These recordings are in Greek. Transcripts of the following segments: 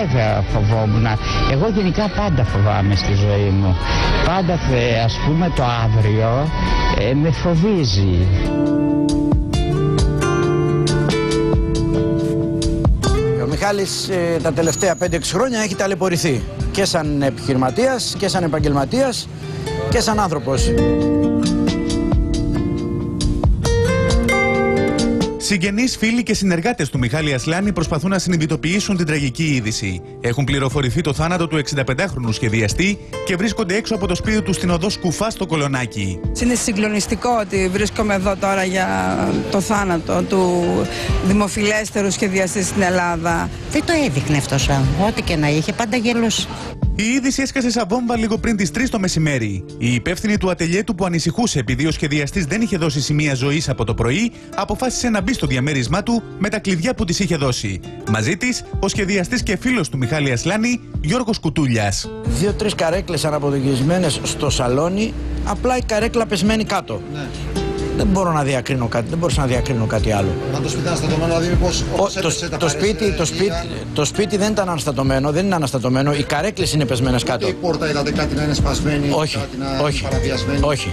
βέβαια φοβόμουν. Εγώ γενικά πάντα φοβάμαι στη ζωή μου. Πάντα ας πούμε το αύριο ε, με φοβίζει. Ο Μιχάλης ε, τα τελευταία 5-6 χρόνια έχει ταλαιπωρηθεί και σαν επιχειρηματίας και σαν επαγγελματίας και σαν άνθρωπος. Συγγενείς, φίλοι και συνεργάτες του Μιχάλη Ασλάνη προσπαθούν να συνειδητοποιήσουν την τραγική είδηση. Έχουν πληροφορηθεί το θάνατο του 65χρονου σχεδιαστή και βρίσκονται έξω από το σπίτι του στην οδός Σκουφά στο Κολονάκι. Είναι συγκλονιστικό ότι βρίσκομαι εδώ τώρα για το θάνατο του δημοφιλέστερου σχεδιαστή στην Ελλάδα. Δεν το έδειχνε αυτός Ό,τι και να είχε, πάντα γελούσε. Η είδηση έσκασε σαν βόμβα λίγο πριν τις 3 το μεσημέρι. Η υπεύθυνη του ατελιέ του που ανησυχούσε επειδή ο σχεδιαστής δεν είχε δώσει σημεία ζωής από το πρωί, αποφάσισε να μπει στο διαμέρισμά του με τα κλειδιά που της είχε δώσει. Μαζί της, ο σχεδιαστής και φίλος του Μιχάλη Ασλάνη, Γιώργος Κουτούλιας. Δύο-τρεις καρέκλες αναποδογισμένες στο σαλόνι, απλά η καρέκλα πεσμένη κάτω. Ναι. Δεν μπορώ να διακρίνω κάτι, δεν μπορούσα να διακρίνω κάτι άλλο. Μα το σπίτι ήταν αναστατωμένο, δηλαδή μήπως το, το, το, σπίτι, το, σπίτι, το σπίτι δεν ήταν αναστατωμένο, δεν είναι αναστατωμένο, οι καρέκλες είναι πεσμένες κάτω. η πόρτα είδατε κάτι να είναι σπασμένη, όχι, κάτι να όχι, παραβιασμένη; Όχι.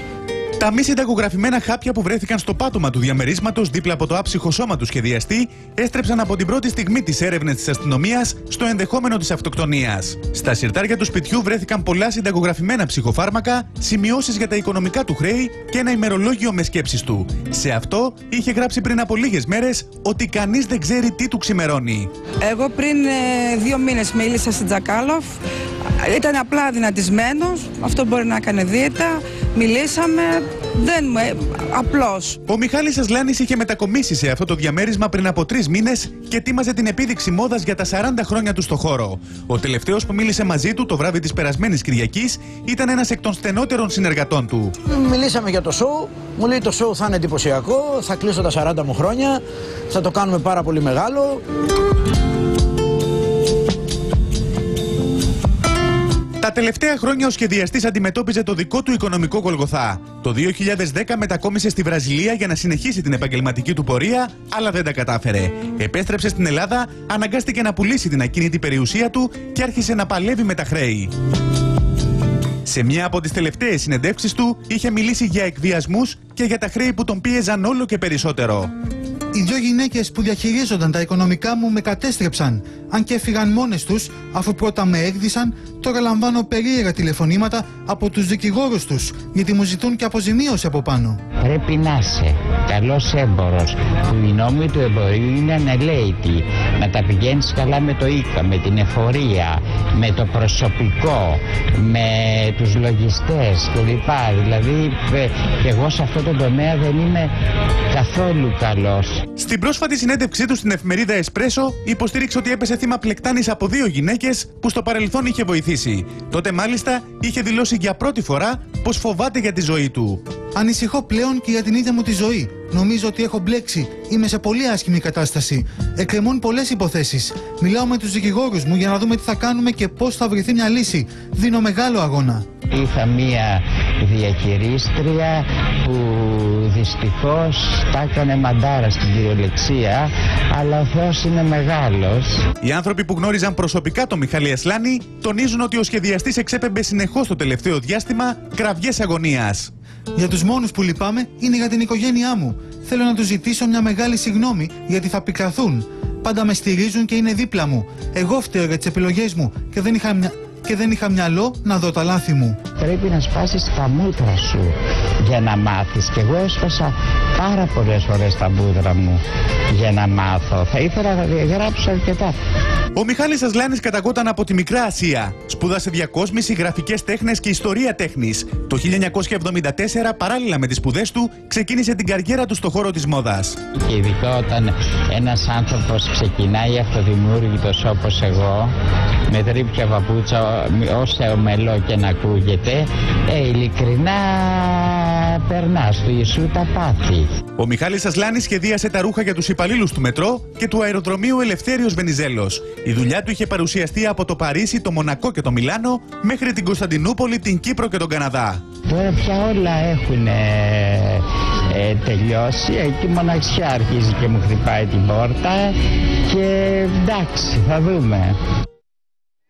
Τα μη συνταγογραφημένα χάπια που βρέθηκαν στο πάτωμα του διαμερίσματος δίπλα από το άψυχο σώμα του σχεδιαστή έστρεψαν από την πρώτη στιγμή τη έρευνες της αστυνομίας στο ενδεχόμενο της αυτοκτονίας. Στα συρτάρια του σπιτιού βρέθηκαν πολλά συνταγογραφημένα ψυχοφάρμακα, σημειώσεις για τα οικονομικά του χρέη και ένα ημερολόγιο με σκέψεις του. Σε αυτό είχε γράψει πριν από λίγες μέρες ότι κανείς δεν ξέρει τι του ξημερώνει. Εγώ πριν ε, δύο μήνες μίλησα στην Τζακάλοφ. Ήταν απλά δυνατισμένο. Αυτό μπορεί να έκανε δίαιτα. Μιλήσαμε. Δεν μου. Ε, Απλώς. Ο Μιχάλης Ασλάνη είχε μετακομίσει σε αυτό το διαμέρισμα πριν από τρεις μήνες και ετοίμαζε την επίδειξη μόδας για τα 40 χρόνια του στο χώρο. Ο τελευταίος που μίλησε μαζί του το βράδυ της περασμένης Κυριακής ήταν ένας εκ των στενότερων συνεργατών του. Μιλήσαμε για το σοου. Μου λέει το σοου θα είναι εντυπωσιακό. Θα κλείσω τα 40 μου χρόνια. Θα το κάνουμε πάρα πολύ μεγάλο. Τα τελευταία χρόνια ο σχεδιαστής αντιμετώπιζε το δικό του οικονομικό κολγοθά. Το 2010 μετακόμισε στη Βραζιλία για να συνεχίσει την επαγγελματική του πορεία, αλλά δεν τα κατάφερε. Επέστρεψε στην Ελλάδα, αναγκάστηκε να πουλήσει την ακίνητη περιουσία του και άρχισε να παλεύει με τα χρέη. Σε μια από τις τελευταίες συνεντεύξεις του είχε μιλήσει για εκβιασμούς και για τα χρέη που τον πίεζαν όλο και περισσότερο. Οι δύο γυναίκες που διαχειρίζονταν τα οικονομικά μου με κατέστρεψαν. Αν και έφυγαν μόνες τους, αφού πρώτα με έκδισαν, τώρα λαμβάνω περίεργα τηλεφωνήματα από τους δικηγόρους τους, γιατί μου ζητούν και αποζημίωση από πάνω. Πρέπει να είσαι καλός έμπορο, που οι νόμοι του εμπορίου είναι ανελαίητοι. Να τα πηγαίνεις καλά με το ΙΚΑ, με την εφορία, με το προσωπικό, με τους λογιστές κλπ. Δηλαδή, ε, και εγώ σε αυτό το τομέα δεν είμαι καθόλου καλός. Στην πρόσφατη συνέντευξή του στην εφημερίδα Εσπρέσο, υποστήριξε ότι έπεσε θύμα πλεκτάνης από δύο γυναίκες που στο παρελθόν είχε βοηθήσει. Τότε μάλιστα είχε δηλώσει για πρώτη φορά πως φοβάται για τη ζωή του. Ανησυχώ πλέον και για την ίδια μου τη ζωή. Νομίζω ότι έχω μπλέξει. Είμαι σε πολύ άσχημη κατάσταση. Εκκρεμούν πολλές υποθέσεις. Μιλάω με τους δικηγόρους μου για να δούμε τι θα κάνουμε και πώς θα βρεθεί μια λύση. Δίνω μεγάλο αγώνα. Είχα μία διαχειρίστρια που δυστυχώς τα έκανε μαντάρα στην κυριολεξία αλλά ο Θεός είναι μεγάλος. Οι άνθρωποι που γνώριζαν προσωπικά τον Μιχάλη Ασλάνη τονίζουν ότι ο σχεδιαστής εξέπεμπε συνεχώς το τελευταίο διάστημα κραυγές αγωνίας. Για τους μόνους που λυπάμαι είναι για την οικογένειά μου. Θέλω να τους ζητήσω μια μεγάλη συγνώμη γιατί θα πικραθούν. Πάντα με στηρίζουν και είναι δίπλα μου. Εγώ φταίω για τις επιλογές μου και δεν είχα μια και δεν είχα μυαλό να δω τα λάθη μου. Πρέπει να σπάσεις τα μούτρα σου για να μάθεις. Και εγώ έσπασα πάρα πολλές φορές τα μούτρα μου για να μάθω. Θα ήθελα να γράψω αρκετά. Ο Μιχάλης Ασλάνης καταγόταν από τη Μικρά Ασία. Σπούδασε διακόσμηση, γραφικές τέχνες και ιστορία τέχνης. Το 1974, παράλληλα με τις σπουδές του, ξεκίνησε την καριέρα του στο χώρο της μόδας. Και ειδικά όταν ένας άνθρωπος ξεκινάει αυτοδημιούργητος όπως εγώ, με τρίπια παπούτσα, όσο ομελό και να ακούγεται, ε, ειλικρινά περνάς του Ιησού τα πάθη. Ο Μιχάλης Ασλάνης σχεδίασε τα ρούχα για τους υπαλλήλους του μετρό και του αεροδρομίου Ελευθέριος Βενιζέλος. Η δουλειά του είχε παρουσιαστεί από το Παρίσι, το Μονακό και το Μιλάνο μέχρι την Κωνσταντινούπολη, την Κύπρο και τον Καναδά. Τώρα πια όλα έχουν ε, τελειώσει. Εκεί μοναξιά αρχίζει και μου χτυπάει την πόρτα και εντάξει θα δούμε.